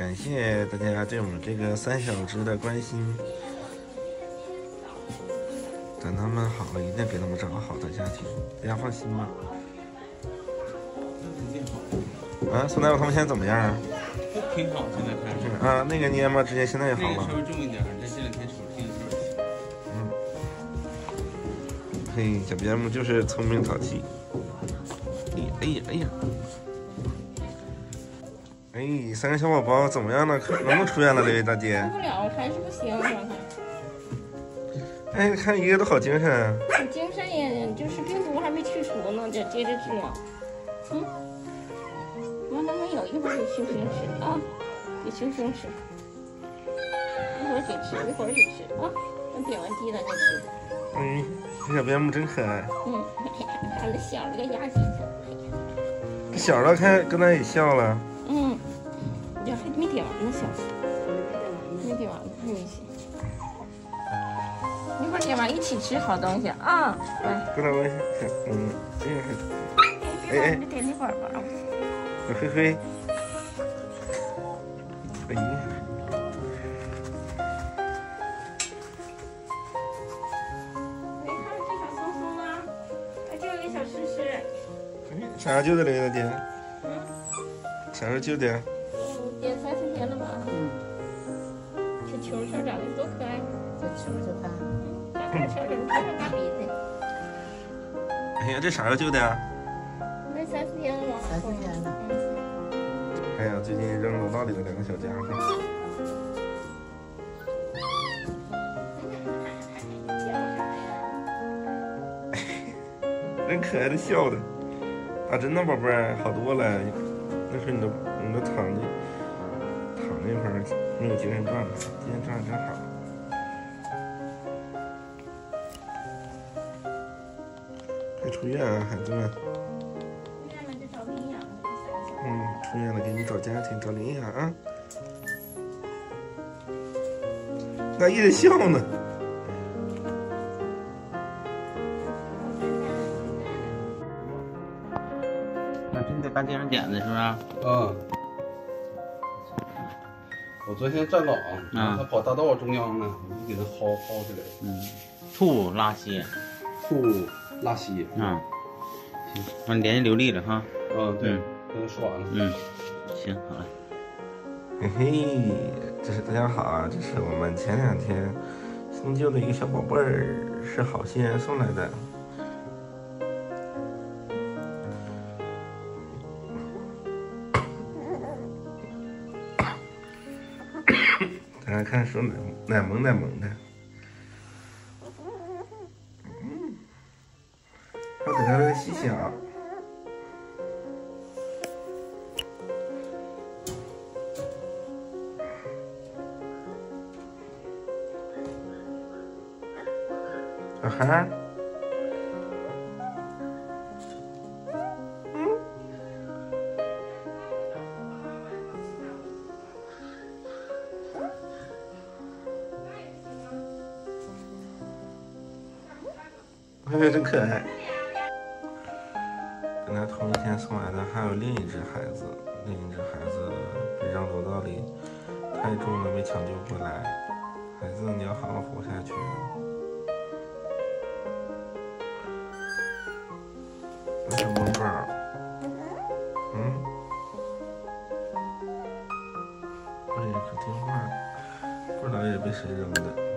感谢大家对我们这个三小只的关心。等他们好了，一定给他们找个好的家庭，大家放心吧。啊，宋大夫他们现在怎么样啊？都挺好，现在看是。啊，那个蔫巴，直接现在也好那个了。稍微重一点，但这两天手劲有点嗯。嘿，小边牧就是聪明淘气。哎呀，哎呀，哎呀！哎，三个小宝宝怎么样了？可能不能出院了，这位大姐出？不了，还是不行。哎，看一个都好精神啊。好精神呀就是病毒还没去除呢，得接着治疗。嗯，完了没有？一会儿给星星吃啊，给星星吃，一会儿给吃，一会儿给吃啊。等点完滴了再吃。哎，这小边牧真可爱。嗯，看了小了个牙心上。哎呀，小了看刚才也笑了。嗯，这还没点完呢，小子，没点完呢，还没洗。一会儿点完一起吃好东西啊！来，跟他问一下，嗯，哎哎，别别点那会儿吧。小灰灰。哎呀，你看这小松松啊，哎，这个小诗诗，哎啥时候救的这位大姐？嗯，啥时候救的？嗯，点三四天了吧？嗯，这球球长得多可爱，这球球球，大大鼻子，哎呀，这啥时候救的呀？那三四天了吧？三四天了。嗯，哎呀，最近扔楼道里的两个小家伙。真可爱的笑的，打针呢，宝贝儿，好多了。那时候你都你都躺的躺那会儿没有精神状态，今天状态真好。快出院啊，孩子们！出院了就找领养了，第三次。嗯，出院了给你找家庭找领养啊。那也得笑呢。那这你得大街上捡的是不是？啊。我昨天站岗，啊他跑大道中央呢，我就给他薅薅起来，嗯，吐拉稀。吐拉稀。嗯，行，完你联系刘丽了哈。嗯，对嗯，跟他说完了。嗯，行，好嘞。嘿嘿，这是大家好啊！这是我们前两天新救的一个小宝贝儿，是好心人送来的。大家看，说奶奶萌奶萌的，嗯，我等他这个细小。小孩儿，嗯，微微真可爱。跟他同一天送来的还有另一只孩子，另一只孩子被扔楼道里，太重了，没抢救过来。孩子，你要好好活下去啊！那小萌宝，嗯，哎呀，可听话，不知道也被谁扔的。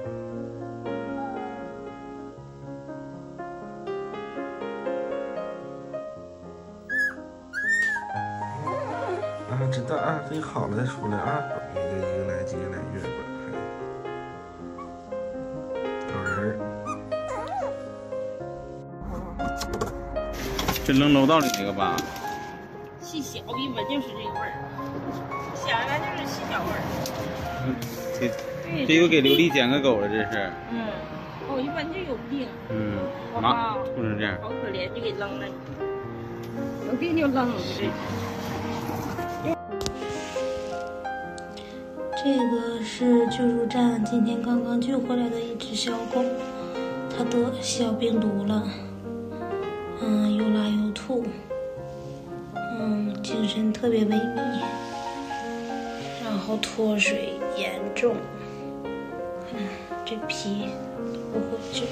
啊，知道啊，等你好了再出来啊。一个一个来，一个来月吧。还有人儿，这扔楼道里那个吧？细小一闻就是这个味儿，想来就是细小味儿。这，这又给刘丽捡个狗了，这是。嗯，狗，一闻就有病，嗯，哇妈，吐成这样。好可怜，就给扔了。有病就扔，这这个是救助站今天刚刚救回来的一只小狗，它得小病毒了，嗯，又拉又吐，嗯，精神特别萎靡，然后脱水严重，看这皮不回去，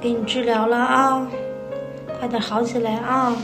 给你治疗了啊，快点好起来啊！